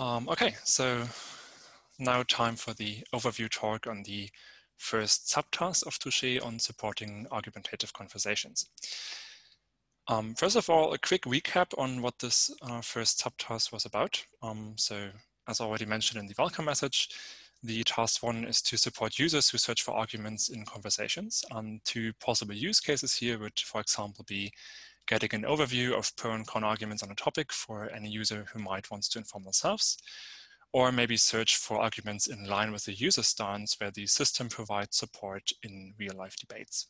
Um, okay, so now time for the overview talk on the first subtask of Touché on supporting argumentative conversations. Um, first of all, a quick recap on what this uh, first subtask was about. Um, so as already mentioned in the welcome message, the task one is to support users who search for arguments in conversations. And two possible use cases here would, for example, be getting an overview of pro and con arguments on a topic for any user who might want to inform themselves, or maybe search for arguments in line with the user stance where the system provides support in real life debates.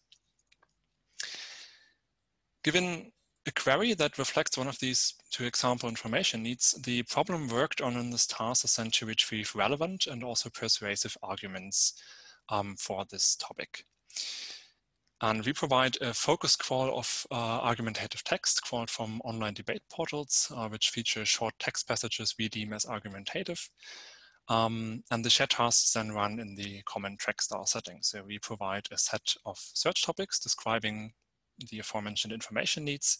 Given a query that reflects one of these two example information needs, the problem worked on in this task is then to retrieve relevant and also persuasive arguments um, for this topic. And we provide a focus crawl of uh, argumentative text crawled from online debate portals, uh, which feature short text passages we deem as argumentative. Um, and the shared tasks then run in the common track style setting. So we provide a set of search topics describing the aforementioned information needs.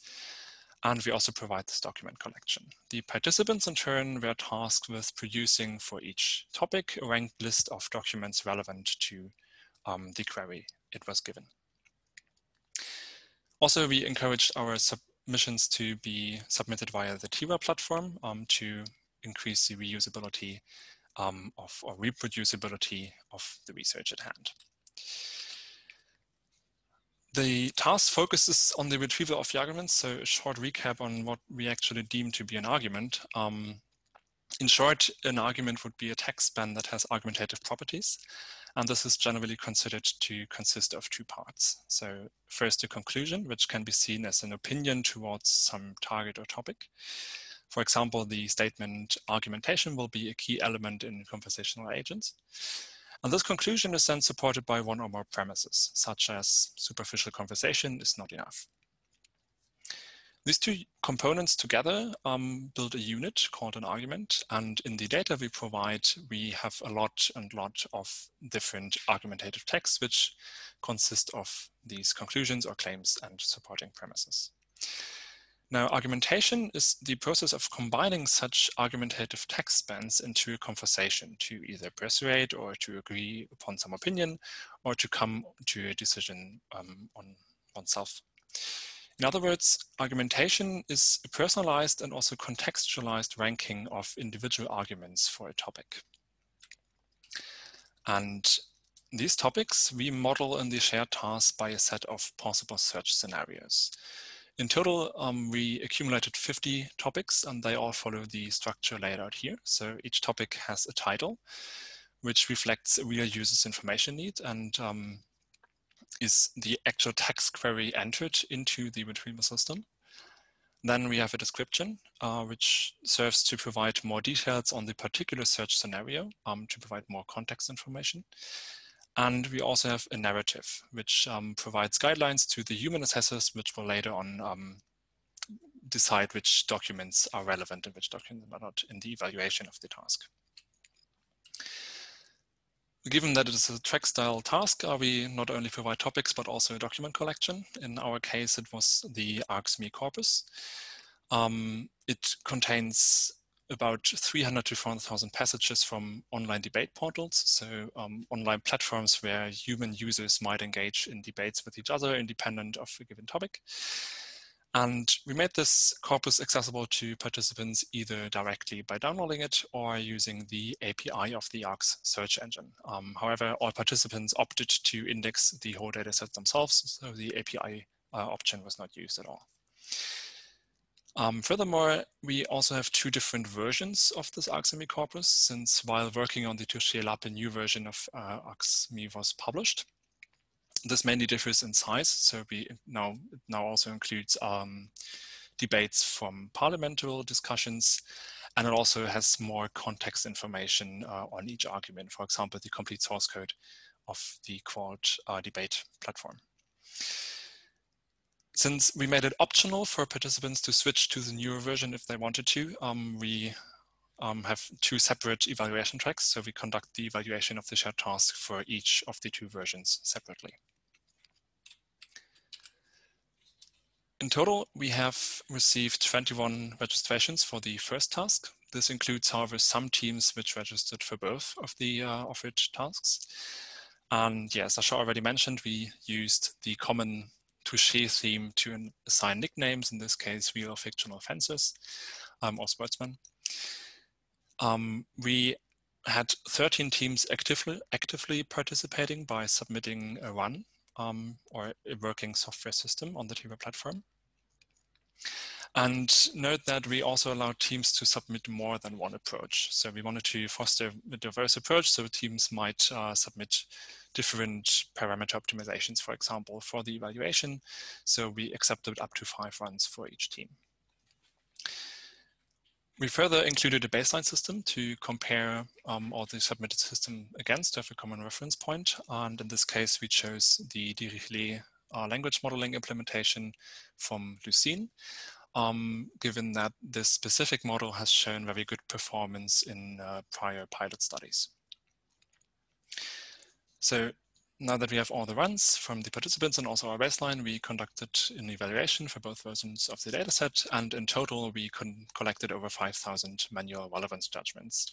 And we also provide this document collection. The participants in turn were tasked with producing for each topic a ranked list of documents relevant to um, the query it was given. Also, we encouraged our submissions to be submitted via the TIRA platform um, to increase the reusability um, of or reproducibility of the research at hand. The task focuses on the retrieval of the arguments, so a short recap on what we actually deem to be an argument. Um, in short, an argument would be a text span that has argumentative properties. And this is generally considered to consist of two parts. So first, a conclusion, which can be seen as an opinion towards some target or topic. For example, the statement argumentation will be a key element in conversational agents. And this conclusion is then supported by one or more premises, such as superficial conversation is not enough. These two components together um, build a unit called an argument. And in the data we provide, we have a lot and lot of different argumentative texts, which consist of these conclusions or claims and supporting premises. Now, argumentation is the process of combining such argumentative text spans into a conversation to either persuade or to agree upon some opinion or to come to a decision um, on oneself. In other words, argumentation is a personalized and also contextualized ranking of individual arguments for a topic. And these topics we model in the shared task by a set of possible search scenarios. In total, um, we accumulated 50 topics and they all follow the structure laid out here. So each topic has a title, which reflects a real user's information need and um, is the actual text query entered into the retrieval system. Then we have a description, uh, which serves to provide more details on the particular search scenario um, to provide more context information. And we also have a narrative, which um, provides guidelines to the human assessors, which will later on um, decide which documents are relevant and which documents are not in the evaluation of the task. Given that it is a track style task, uh, we not only provide topics, but also a document collection. In our case, it was the ArgsMe corpus. Um, it contains about 300 to 400,000 passages from online debate portals, so um, online platforms where human users might engage in debates with each other independent of a given topic. And we made this corpus accessible to participants either directly by downloading it or using the API of the Args search engine. Um, however, all participants opted to index the whole dataset themselves, so the API uh, option was not used at all. Um, furthermore, we also have two different versions of this ArgsMe corpus, since while working on the Touché a new version of uh, ArgsMe was published this mainly differs in size. So we now now also includes um, debates from parliamentary discussions, and it also has more context information uh, on each argument. For example, the complete source code of the Quad uh, debate platform. Since we made it optional for participants to switch to the newer version if they wanted to, um, we um, have two separate evaluation tracks. So we conduct the evaluation of the shared task for each of the two versions separately. In total, we have received 21 registrations for the first task. This includes, however, some teams which registered for both of the uh, offered tasks. And yes, as I already mentioned, we used the common Touché theme to assign nicknames, in this case, real or fictional fencers um, or sportsmen. Um, we had 13 teams actively, actively participating by submitting a run um, or a working software system on the Retriever platform. And note that we also allow teams to submit more than one approach. So we wanted to foster a diverse approach, so teams might uh, submit different parameter optimizations, for example, for the evaluation. So we accepted up to five runs for each team. We further included a baseline system to compare um, all the submitted system against to have a common reference point. And in this case, we chose the Dirichlet uh, language modeling implementation from Lucene, um, given that this specific model has shown very good performance in uh, prior pilot studies. So now that we have all the runs from the participants and also our baseline, we conducted an evaluation for both versions of the dataset. And in total, we collected over 5,000 manual relevance judgments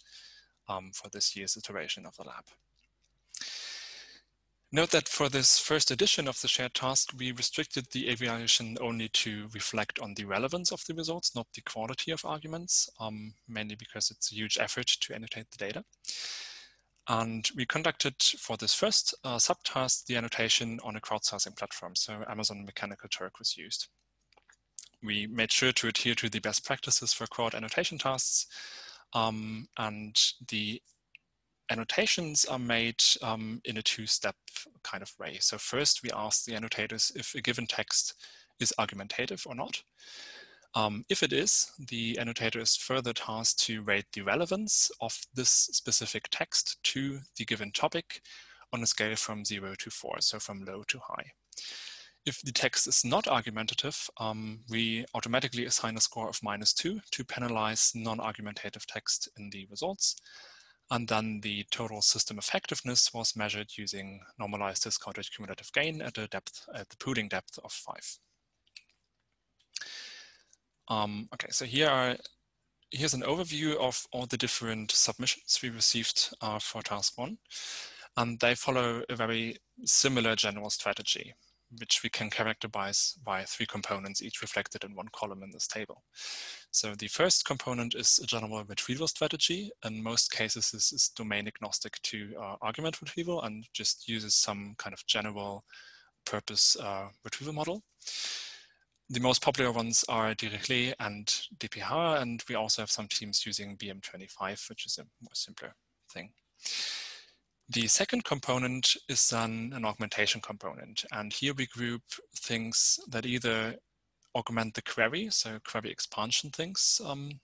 um, for this year's iteration of the lab. Note that for this first edition of the shared task, we restricted the evaluation only to reflect on the relevance of the results, not the quality of arguments, um, mainly because it's a huge effort to annotate the data. And we conducted for this first uh, subtask the annotation on a crowdsourcing platform. So Amazon Mechanical Turk was used. We made sure to adhere to the best practices for crowd annotation tasks. Um, and the annotations are made um, in a two-step kind of way. So first we ask the annotators if a given text is argumentative or not. Um, if it is, the annotator is further tasked to rate the relevance of this specific text to the given topic on a scale from zero to four, so from low to high. If the text is not argumentative, um, we automatically assign a score of minus two to penalize non-argumentative text in the results. And then the total system effectiveness was measured using normalized discounted cumulative gain at a depth, at the pooling depth of five. Um, okay, so here are here's an overview of all the different submissions we received uh, for task one. And they follow a very similar general strategy, which we can characterize by three components, each reflected in one column in this table. So the first component is a general retrieval strategy. In most cases, this is domain agnostic to uh, argument retrieval and just uses some kind of general purpose uh, retrieval model the most popular ones are Dirichlet and DPH, and we also have some teams using BM25, which is a more simpler thing. The second component is then an augmentation component. And here we group things that either augment the query, so query expansion things, um,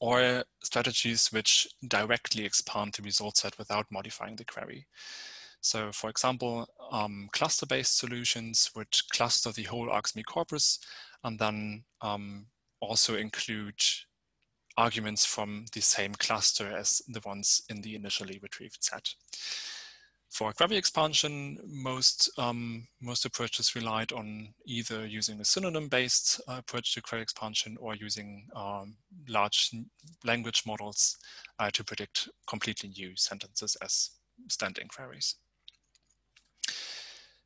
or strategies which directly expand the result set without modifying the query. So for example, um, cluster-based solutions would cluster the whole ArgsMe corpus and then um, also include arguments from the same cluster as the ones in the initially retrieved set. For query expansion, most, um, most approaches relied on either using a synonym-based uh, approach to query expansion or using um, large language models uh, to predict completely new sentences as standing queries.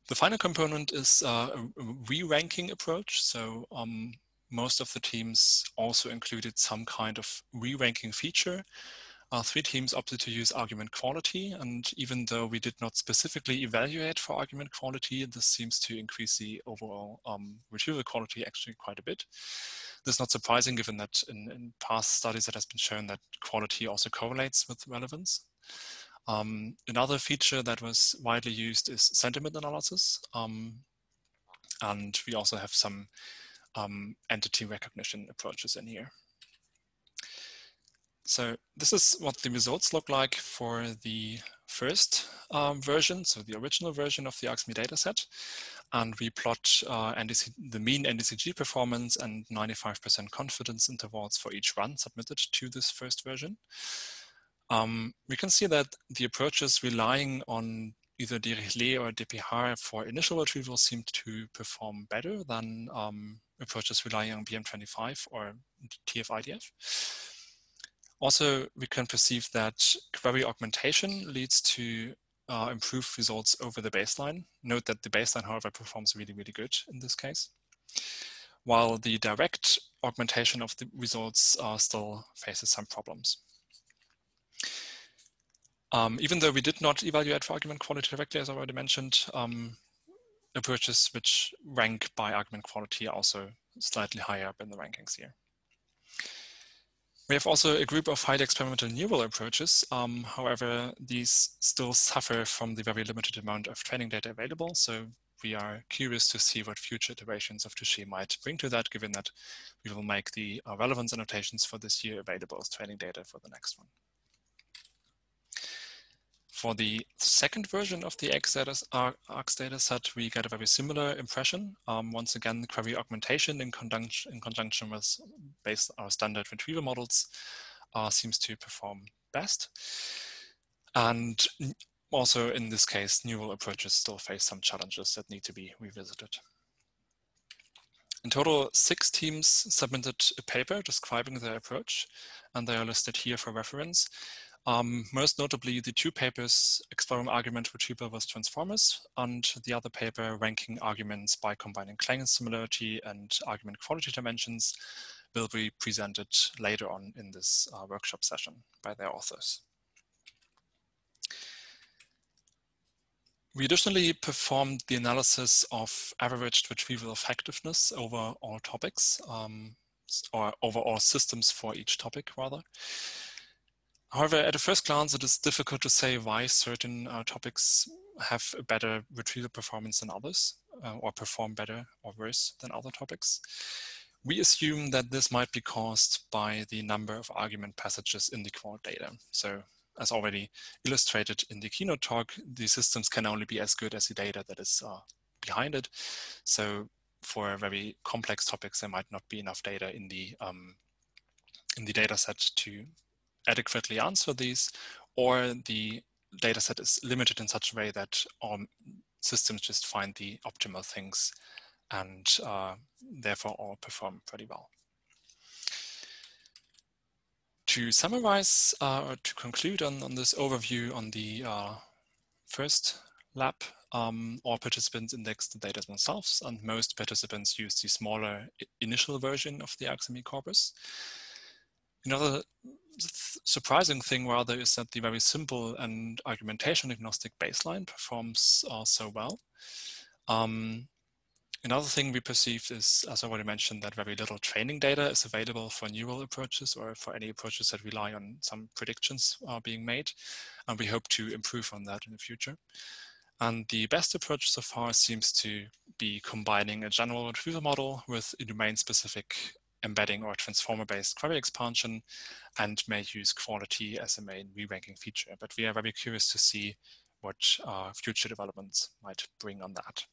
The final component is uh, a re-ranking approach. So um, most of the teams also included some kind of re-ranking feature. Uh, three teams opted to use argument quality, and even though we did not specifically evaluate for argument quality, this seems to increase the overall um, retrieval quality actually quite a bit. This is not surprising given that in, in past studies it has been shown that quality also correlates with relevance. Um, another feature that was widely used is sentiment analysis. Um, and we also have some um, entity recognition approaches in here. So this is what the results look like for the first um, version, so the original version of the ArgsMe dataset. And we plot uh, NDC, the mean NDCG performance and 95% confidence intervals for each run submitted to this first version. Um, we can see that the approaches relying on either Dirichlet or DPH for initial retrieval seem to perform better than um, approaches relying on BM25 or TF-IDF. Also, we can perceive that query augmentation leads to uh, improved results over the baseline. Note that the baseline, however, performs really, really good in this case. While the direct augmentation of the results uh, still faces some problems. Um, even though we did not evaluate for argument quality directly, as I already mentioned, um, approaches which rank by argument quality are also slightly higher up in the rankings here. We have also a group of highly experimental neural approaches. Um, however, these still suffer from the very limited amount of training data available. So we are curious to see what future iterations of Touché might bring to that, given that we will make the uh, relevance annotations for this year available as training data for the next one. For the second version of the Args data, Args data set, we get a very similar impression. Um, once again, query augmentation in conjunction, in conjunction with based our standard retrieval models uh, seems to perform best. And also in this case, neural approaches still face some challenges that need to be revisited. In total, six teams submitted a paper describing their approach, and they are listed here for reference. Um, most notably, the two papers exploring argument retrieval with transformers and the other paper ranking arguments by combining claim similarity and argument quality dimensions will be presented later on in this uh, workshop session by their authors. We additionally performed the analysis of averaged retrieval effectiveness over all topics, um, or over all systems for each topic rather. However, at a first glance, it is difficult to say why certain uh, topics have a better retrieval performance than others, uh, or perform better or worse than other topics. We assume that this might be caused by the number of argument passages in the qual data. So as already illustrated in the keynote talk, the systems can only be as good as the data that is uh, behind it. So for very complex topics, there might not be enough data in the um, in the data set to adequately answer these, or the data set is limited in such a way that um, systems just find the optimal things and uh, therefore all perform pretty well. To summarize uh, or to conclude on, on this overview on the uh, first lab, um, all participants indexed the data themselves and most participants used the smaller initial version of the ArgsMe corpus. Another surprising thing rather is that the very simple and argumentation agnostic baseline performs uh, so well. Um, another thing we perceived is, as I already mentioned, that very little training data is available for neural approaches or for any approaches that rely on some predictions uh, being made. And we hope to improve on that in the future. And the best approach so far seems to be combining a general retrieval model with a domain-specific embedding or transformer-based query expansion and may use quality as a main re-ranking feature. But we are very curious to see what uh, future developments might bring on that.